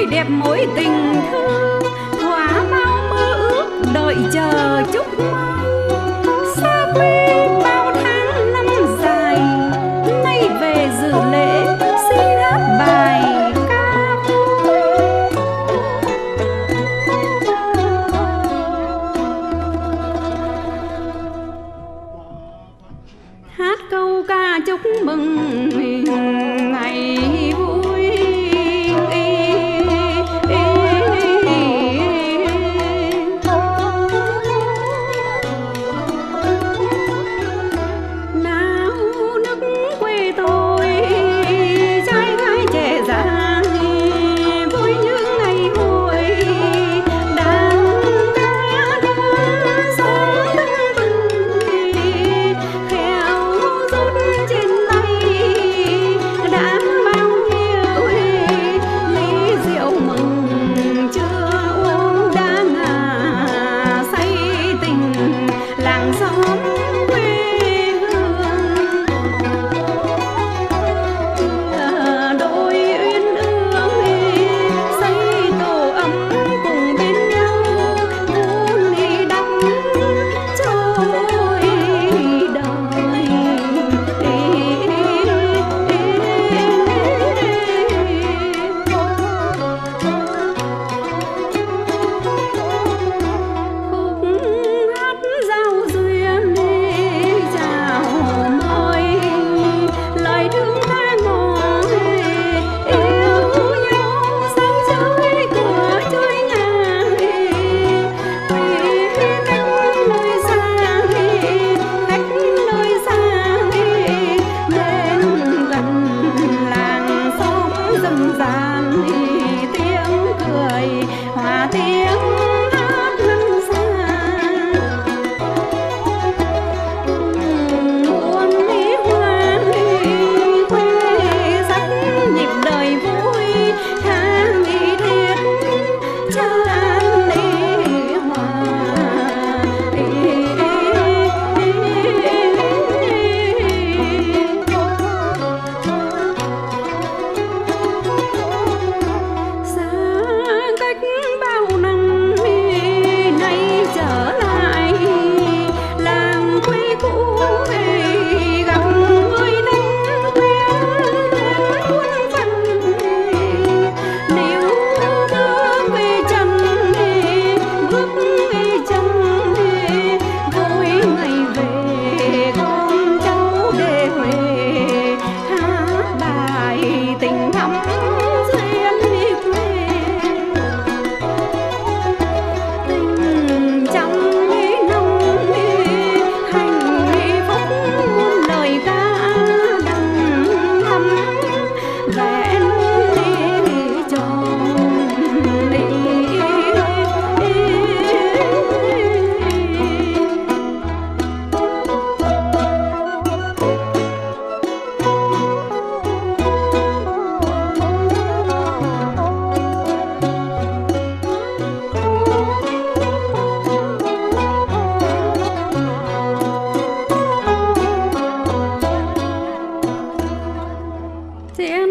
tươi đẹp mối tình thương. Hóa bao mơ ước, đợi chờ chúc mai xa quê bao tháng năm dài, nay về dự lễ, xin hát bài ca hát câu ca chúc mừng ngày tiếng ten